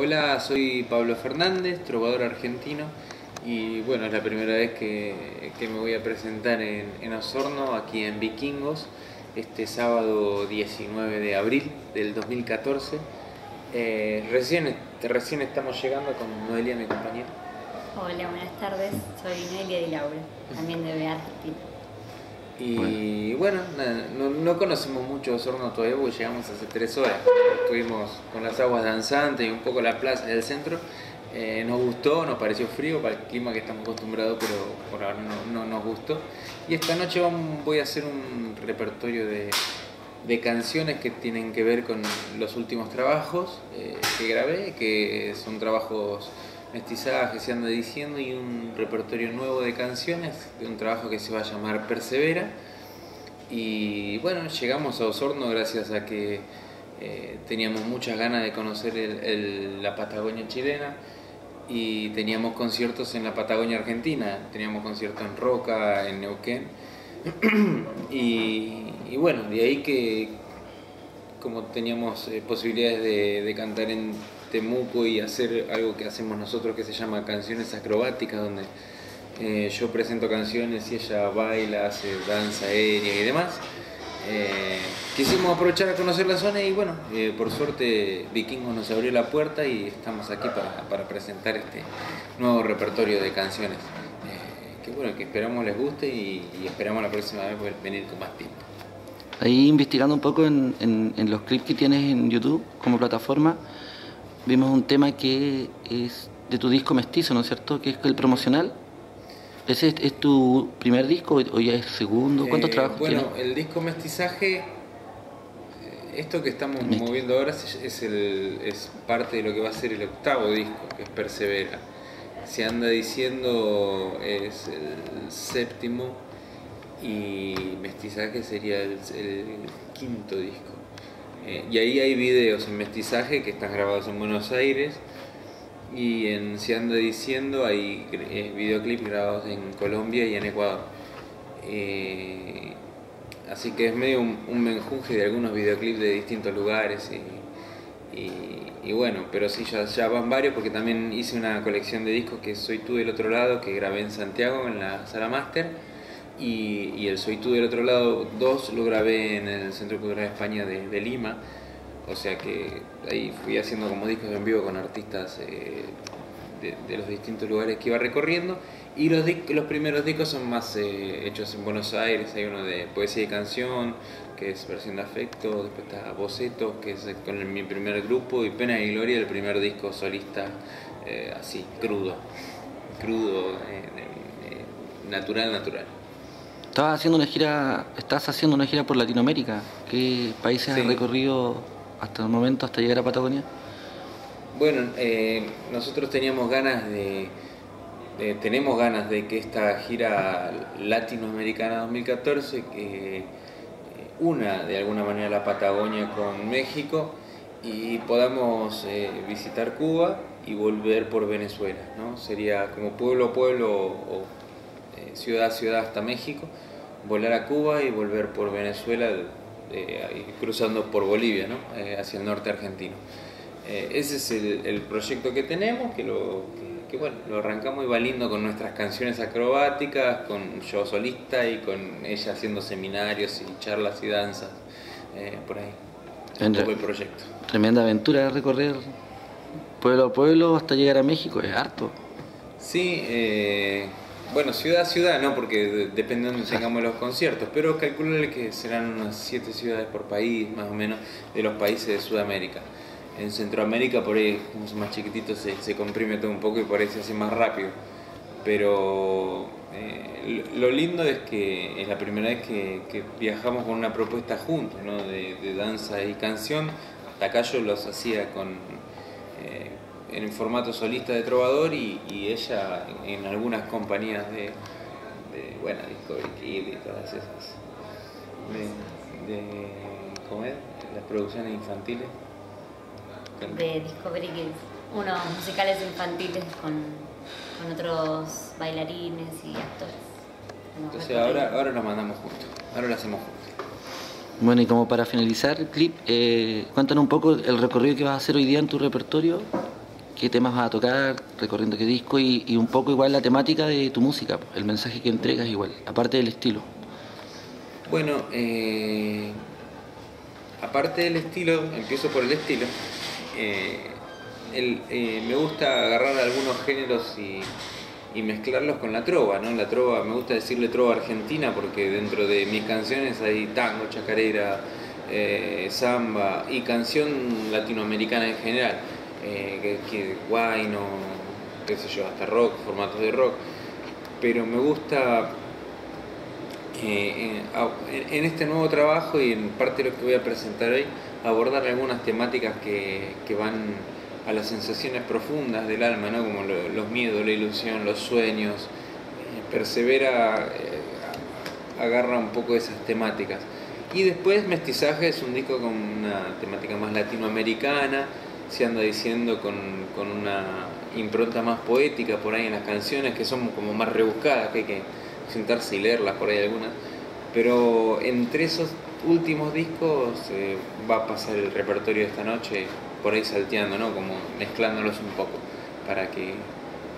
Hola, soy Pablo Fernández, trovador argentino y bueno, es la primera vez que, me voy a presentar en, Osorno, aquí en Vikingos, este sábado 19 de abril del 2014. Eh, recién, estamos llegando con Noelia, mi compañera. Hola, buenas tardes, soy Noelia Di Laura, también de Argentina. Y bueno, no, conocemos mucho Osorno todavía porque llegamos hace tres horas. Estuvimos con las aguas danzantes y un poco la plaza del centro. Eh, nos gustó, nos pareció frío para el clima que estamos acostumbrados, pero por ahora no, nos gustó. Y esta noche voy a hacer un repertorio de, canciones que tienen que ver con los últimos trabajos eh, que grabé, que son trabajos mestizajes, se anda diciendo, y un repertorio nuevo de canciones, de un trabajo que se va a llamar Persevera. Y bueno, llegamos a Osorno gracias a que eh, teníamos muchas ganas de conocer la Patagonia chilena y teníamos conciertos en la Patagonia argentina, teníamos conciertos en Roca, en Neuquén. y, bueno, de ahí que como teníamos eh, posibilidades de cantar en Temuco y hacer algo que hacemos nosotros que se llama canciones acrobáticas, donde eh, yo presento canciones y ella baila, hace danza aérea y demás. Eh, quisimos aprovechar a conocer la zona y bueno, eh, por suerte Vikingos nos abrió la puerta y estamos aquí para, presentar este nuevo repertorio de canciones. que bueno, que esperamos les guste y, esperamos la próxima vez venir con más tiempo. Ahí investigando un poco en los clips que tienes en YouTube como plataforma, vimos un tema que es de tu disco mestizo, ¿no es cierto? Que es el promocional. ¿Ese es, tu primer disco o ya es segundo? ¿Cuántos eh, trabajos bueno, Bueno, el disco mestizaje, eh, esto que estamos moviendo ahora es, el, es parte de lo que va a ser el octavo disco, que es Persevera. Se anda diciendo es el séptimo y mestizaje sería el quinto disco. Eh, y ahí hay videos en mestizaje que están grabados en Buenos Aires y en Si anda diciendo hay eh, videoclips grabados en Colombia y en Ecuador. Eh, así que es medio un, menjunje de algunos videoclips de distintos lugares y, bueno, pero sí, ya, ya, van varios porque también hice una colección de discos que Soy tú del otro lado que grabé en Santiago en la sala máster y, el Soy tú del otro lado dos lo grabé en el Centro Cultural de España de, Lima, o sea que ahí fui haciendo como discos en vivo con artistas eh, de, los distintos lugares que iba recorriendo. Y los, primeros discos son más eh, hechos en Buenos Aires, hay uno de poesía y canción, que es versión de afecto, después está Boceto, que es con mi primer grupo, y Pena y Gloria, el primer disco solista, eh, así, crudo, crudo, natural, natural. Estabas haciendo una gira, estás haciendo una gira por Latinoamérica. ¿Qué países has recorrido hasta el momento, hasta llegar a Patagonia? Bueno, eh, nosotros teníamos ganas de, tenemos ganas de que esta gira latinoamericana 2014, que eh, una de alguna manera la Patagonia con México y podamos eh, visitar Cuba y volver por Venezuela, ¿no? Sería como pueblo a pueblo o ciudad a ciudad hasta México volar a Cuba y volver por Venezuela, eh, cruzando por Bolivia, ¿no? Eh, hacia el norte argentino. Eh, ese es el, proyecto que tenemos, que lo, que, bueno, lo arrancamos y va lindo con nuestras canciones acrobáticas, con yo solista y con ella haciendo seminarios y charlas y danzas, por ahí. Un poco el proyecto. Tremenda aventura recorrer pueblo a pueblo hasta llegar a México, es harto. Sí, bueno, ciudad ciudad, no, porque depende de donde tengamos los conciertos, pero calculo que serán unas siete ciudades por país, más o menos, de los países de Sudamérica. En Centroamérica, por ahí, como son más chiquititos, se, comprime todo un poco y por ahí se hace más rápido. Pero eh, lo lindo es que es la primera vez que, viajamos con una propuesta juntos, ¿no? de, danza y canción. Hasta acá yo los hacía con. En formato solista de trovador y, ella en algunas compañías de, bueno, Discovery Kid y todas esas, de, ¿cómo es? Las producciones infantiles. De Discovery Kids, unos musicales infantiles con, con otros bailarines y actores. Entonces ahora, ahora nos mandamos juntos, ahora lo hacemos juntos. Bueno, y como para finalizar el clip, eh, cuéntanos un poco el recorrido que vas a hacer hoy día en tu repertorio qué temas vas a tocar, recorriendo qué disco y, un poco igual la temática de tu música, el mensaje que entregas igual, aparte del estilo. Bueno, eh, aparte del estilo, empiezo por el estilo. Eh, eh, me gusta agarrar algunos géneros y, mezclarlos con la trova, ¿no? La trova, me gusta decirle trova argentina porque dentro de mis canciones hay tango, chacarera, samba y canción latinoamericana en general eh, que, que no qué sé yo, hasta rock, formatos de rock. Pero me gusta eh, en, este nuevo trabajo y en parte de lo que voy a presentar hoy, abordar algunas temáticas que, van a las sensaciones profundas del alma, ¿no? como los miedos, la ilusión, los sueños. Eh, persevera, eh, agarra un poco esas temáticas. Y después Mestizaje es un disco con una temática más latinoamericana, se anda diciendo con, una impronta más poética por ahí en las canciones, que son como más rebuscadas, que hay que sentarse y leerlas por ahí algunas. Pero entre esos últimos discos eh, va a pasar el repertorio de esta noche por ahí salteando, ¿no? Como mezclándolos un poco para que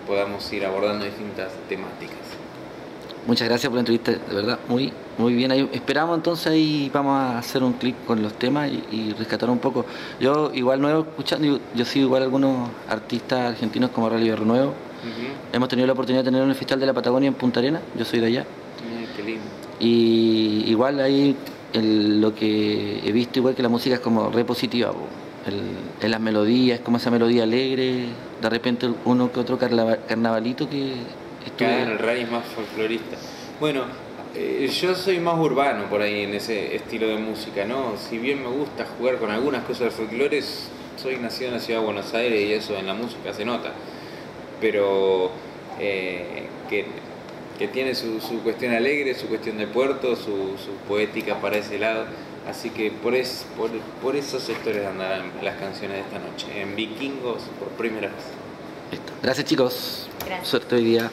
podamos ir abordando distintas temáticas. Muchas gracias por la entrevista, de verdad, muy muy bien. Ahí, esperamos entonces ahí vamos a hacer un clic con los temas y, rescatar un poco. Yo igual nuevo escuchando, yo, sigo igual algunos artistas argentinos como Rally Renuevo. Hemos tenido la oportunidad de tener un festival de la Patagonia en Punta Arena, yo soy de allá. qué lindo. Y igual ahí lo que he visto igual que la música es como repositiva, en las melodías, como esa melodía alegre, de repente uno que otro carnavalito que Cada en el raíz más folclorista. Bueno, eh, yo soy más urbano por ahí en ese estilo de música, ¿no? Si bien me gusta jugar con algunas cosas de folclore, soy nacido en la ciudad de Buenos Aires y eso en la música se nota. Pero eh, que, tiene su, cuestión alegre, su cuestión de puerto, su, poética para ese lado. Así que por, es, por, esos sectores andarán las canciones de esta noche, en Vikingos por primera vez. Listo. Gracias chicos. Gracias. Suerte hoy día.